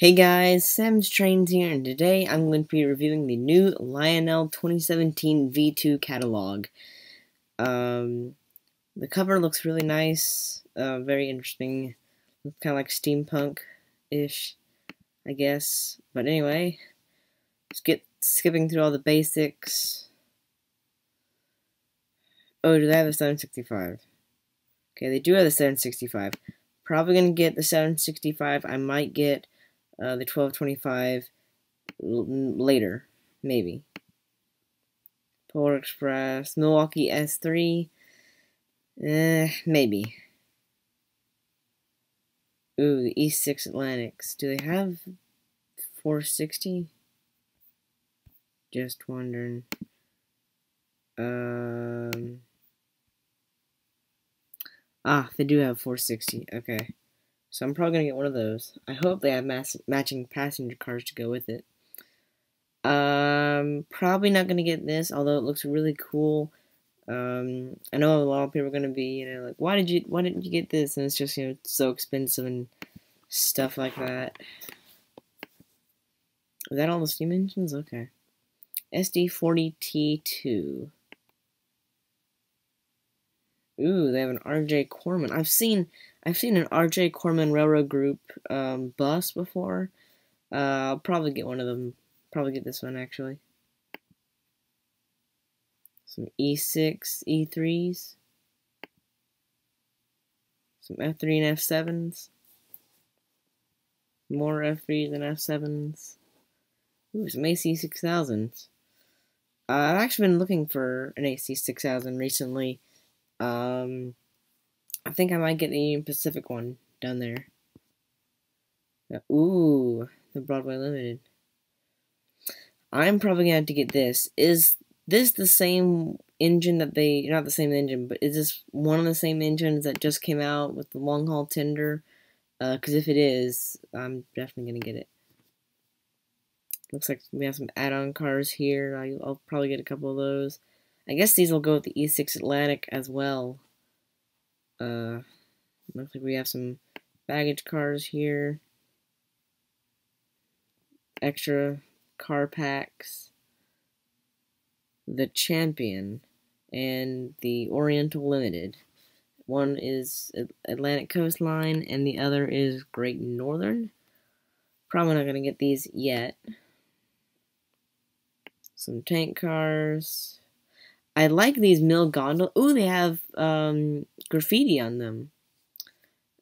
Hey guys, Sam's Trains here, and today I'm going to be reviewing the new Lionel 2017 V2 catalog. Um, the cover looks really nice, uh, very interesting, looks kind of like steampunk-ish, I guess. But anyway, let's get skipping through all the basics. Oh, do they have the 765? Okay, they do have the 765. Probably going to get the 765. I might get uh, the 1225 later, maybe. Polar Express, Milwaukee S3, eh, maybe. Ooh, the E6 Atlantics. Do they have 460? Just wondering. Um. Ah, they do have 460. Okay. So I'm probably going to get one of those. I hope they have matching passenger cars to go with it. Um, probably not going to get this, although it looks really cool. Um, I know a lot of people are going to be, you know, like, why did you, why didn't you get this? And it's just, you know, so expensive and stuff like that. Is that all the steam engines? Okay. SD40T2. Ooh, they have an RJ Corman. I've seen I've seen an RJ Corman Railroad Group um, bus before. Uh, I'll probably get one of them. Probably get this one actually. Some E6 E3s. Some F3 and F7s. More F3s and F7s. Ooh, some AC6000s. Uh, I've actually been looking for an AC6000 recently. Um, I think I might get the Union Pacific one down there. Ooh, the Broadway Limited. I'm probably gonna have to get this. Is this the same engine that they not the same engine, but is this one of the same engines that just came out with the long haul tender? Because uh, if it is, I'm definitely gonna get it. Looks like we have some add-on cars here. I'll, I'll probably get a couple of those. I guess these will go with the E6 Atlantic as well. Uh, looks like we have some baggage cars here. Extra car packs. The Champion and the Oriental Limited. One is Atlantic Coastline and the other is Great Northern. Probably not going to get these yet. Some tank cars. I like these mill gondolas. Ooh, they have um, graffiti on them.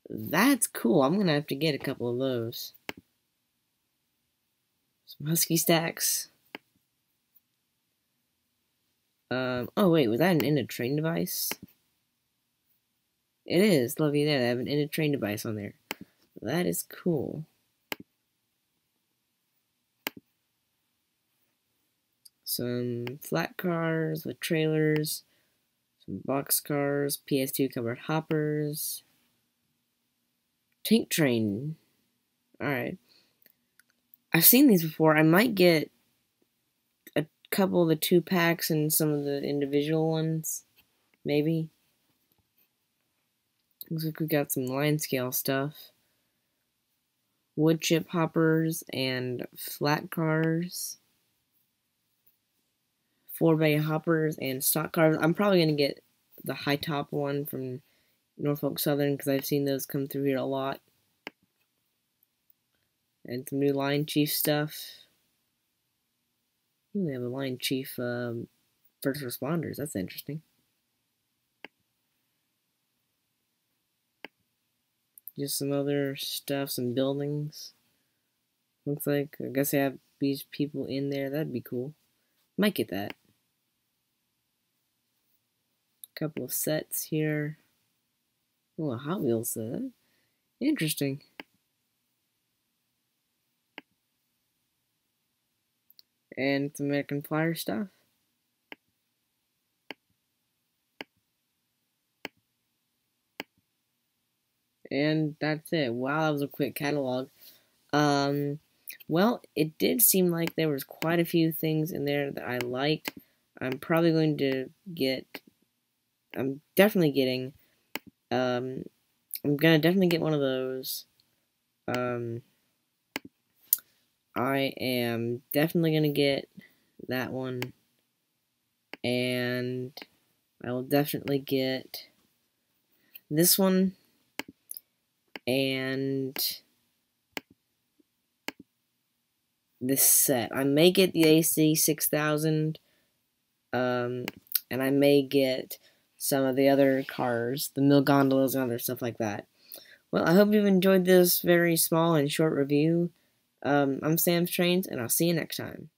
That's cool. I'm gonna have to get a couple of those. Some husky stacks. Um, oh wait, was that an in train device? It is. Love you there. They have an in train device on there. That is cool. Some flat cars with trailers, some box cars, PS2 covered hoppers, tank train. Alright. I've seen these before. I might get a couple of the two packs and some of the individual ones. Maybe. Looks like we got some LionScale stuff. Wood chip hoppers and flat cars four bay hoppers and stock cars. I'm probably gonna get the high top one from Norfolk Southern because I've seen those come through here a lot. And some new LionChief stuff. They have a LionChief um, first responders. That's interesting. Just some other stuff, some buildings. Looks like, I guess they have these people in there. That'd be cool. Might get that couple of sets here. Oh, a Hot Wheels set. Interesting. And some American Flyer stuff. And that's it. Wow, that was a quick catalog. Um, well, it did seem like there was quite a few things in there that I liked. I'm probably going to get I'm definitely getting. Um, I'm gonna definitely get one of those. Um, I am definitely to get that one. And I will definitely get this one. And this set. I may get the AC 6000. Um, and I may get some of the other cars, the mill gondolas and other stuff like that. Well, I hope you've enjoyed this very small and short review. Um, I'm Sam's Trains, and I'll see you next time.